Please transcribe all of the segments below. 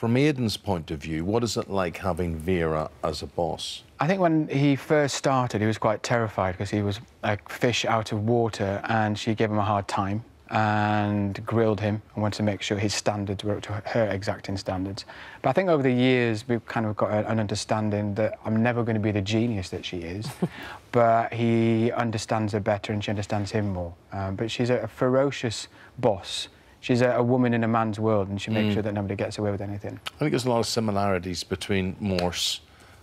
From Aiden's point of view, what is it like having Vera as a boss? I think when he first started, he was quite terrified because he was a fish out of water and she gave him a hard time and grilled him and wanted to make sure his standards were up to her exacting standards. But I think over the years, we've kind of got an understanding that I'm never going to be the genius that she is, but he understands her better and she understands him more. Um, but she's a, a ferocious boss she's a, a, woman in a man's world and she makes mm. sure that nobody gets away with anything. I think there's a lot of similarities between Morse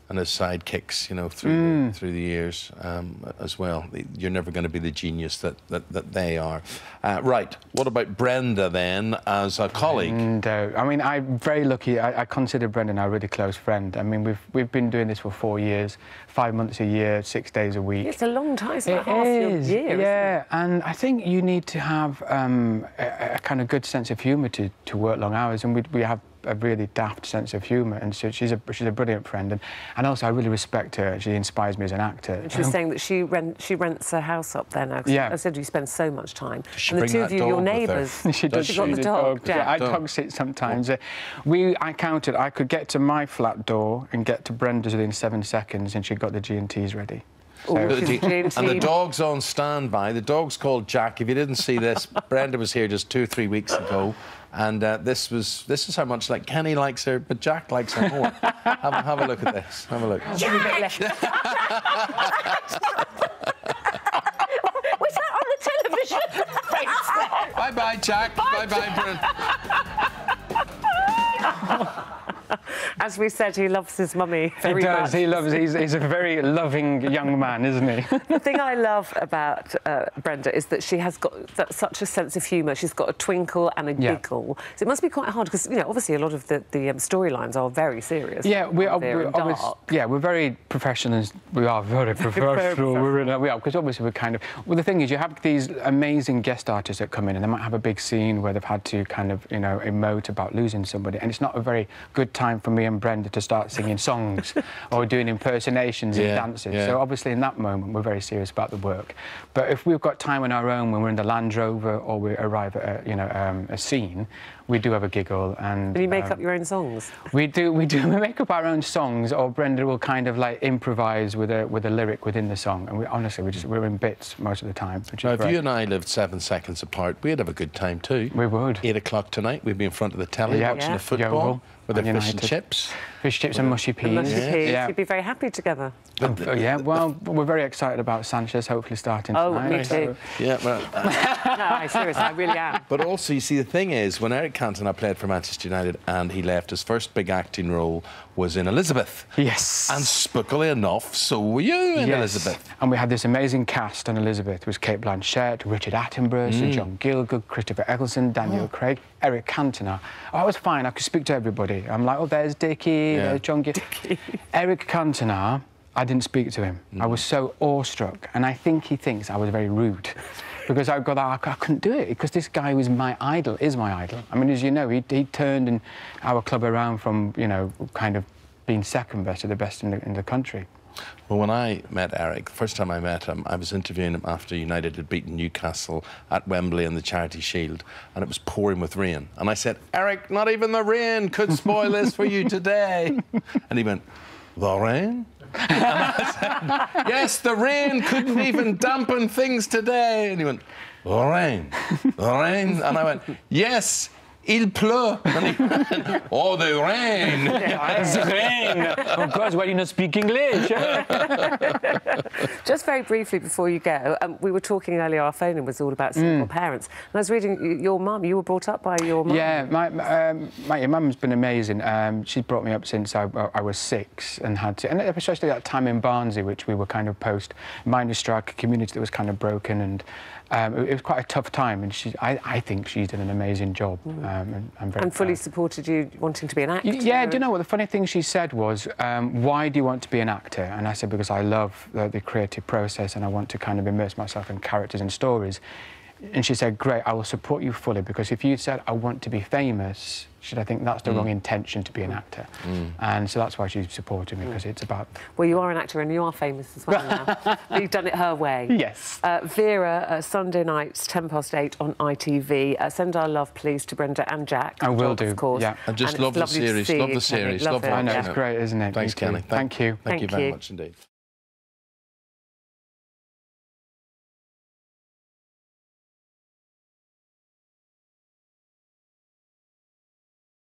and his sidekicks, you know, through mm. the, through the years um, as well. You're never going to be the genius that that, that they are. Uh, right. What about Brenda then, as a colleague? Brenda. I mean, I'm very lucky. I, I consider Brenda a really close friend. I mean, we've we've been doing this for four years, five months a year, six days a week. It's a long time. It's it half is. your year. Yeah, and I think you need to have um, a, a, kind of good sense of humour to to work long hours, and we we have a really daft sense of humour, and so she's a she's a brilliant friend, and, and also I really respect her. She inspires me as an actor. And she's um, saying that she rent she rents a house up there now. Yeah, I said you spend so much time. and the two of you, your neighbours. she does. She got the dog. dog. Yeah, I dog sit sometimes. Uh, we I counted. I could get to my flat door and get to Brenda's within seven seconds, and she got the G and T's ready. So. and the dog's on standby. The dog's called Jack. If you didn't see this, Brenda was here just two, or three weeks ago. And uh, this was this is how much like Kenny likes her, but Jack likes her more. have, have, a look at this. Have a look. Jack! was that on the television? bye bye, Jack. Bye bye, Brent. As we said, he loves his mummy very he does. Much. He loves. He's, he's, a very loving young man, isn't he? the thing I love about uh, Brenda is that she has got such a sense of humour. She's got a twinkle and a yeah. giggle. So it must be quite hard because you know, obviously, a lot of the, the um, storylines are very serious. Yeah, we are. We're always, yeah, we're very professional. We are very professional. we're in, we are because obviously we're kind of. Well, the thing is, you have these amazing guest artists that come in, and they might have a big scene where they've had to kind of you know emote about losing somebody, and it's not a very good time for me and Brenda to start singing songs or doing impersonations yeah, and dances. Yeah. So obviously in that moment we're very serious about the work. But if we've got time on our own when we're in the Land Rover or we arrive at a, you know um, a scene, we do have a giggle and. And you make um, up your own songs. We do. We do. We make up our own songs, or Brenda will kind of like improvise with a with a lyric within the song. And we honestly we just we're in bits most of the time. now, if you and I lived seven seconds apart, we'd have a good time too. We would. Eight o'clock tonight, we'd be in front of the telly yeah. watching yeah. the football with the fish and chips. Fish chips and mushy peas. mushy yeah. peas. Yeah. You'd be very happy together. Um, yeah, well, we're very excited about Sanchez hopefully starting oh, tonight. Oh, me too. Yeah, well... Uh, no, seriously, I really am. But also, you see, the thing is, when Eric Cantona played for Manchester United and he left, his first big acting role was in Elizabeth. Yes. And spookily enough, so were you in yes. Elizabeth. And we had this amazing cast on Elizabeth. It was Cate Blanchett, Richard Attenborough, mm. Sir John Gielgud, Christopher Eccleston, Daniel oh. Craig, Eric Cantona. Oh, I was fine. I could speak to everybody. I'm like, oh, there's Dickie, yeah. Gielgud. Eric Cantona, I didn't speak to him. Mm. I was so awestruck. And I think he thinks I was very rude. because I got I couldn't do it because this guy was my idol, is my idol. I mean, as you know, he, he turned in our club around from you know kind of being second best to the best in the, in the country. Well, when I met Eric, the first time I met him, I was interviewing him after United had beaten Newcastle at Wembley in the Charity Shield, and it was pouring with rain. And I said, Eric, not even the rain could spoil this for you today. And he went, The rain? and I said, Yes, the rain couldn't even dampen things today. And he went, The rain, the rain. And I went, Yes, Il pleut. oh, the rain. it's rain. Of course, why do you not speak English? Just very briefly before you go, um, we were talking earlier, our phone was all about single mm. parents. And I was reading your mum, you were brought up by your mum. Yeah, my, um, my mum's been amazing. Um, she's brought me up since I, I, was six and had to, and especially that time in Barnsley, which we were kind of post miners strike, a community that was kind of broken and um, it, it, was quite a tough time, and she, I, I think she's done an amazing job. Mm. Um, and, I'm very and fully proud. supported you wanting to be an actor. Yeah, do you know what the funny thing she said was, um, "Why do you want to be an actor?" And I said, "Because I love the, the creative process, and I want to kind of immerse myself in characters and stories." And she said, great, I will support you fully because if you said, I want to be famous, should I think that's the mm. wrong intention to be an actor. Mm. And so that's why she supported me because mm. it's about... Well, you are an actor and you are famous as well now. You've done it her way. Yes. Uh, Vera, uh, Sunday nights, 10 past 8 on ITV. Uh, send our love, please, to Brenda and Jack. I will do, of course. Yeah. I just and love the series. Love the series. Love, love it. I know, it's great, isn't it? Thanks, Kenny. Thank, you. Thank, Thank you very you. much indeed.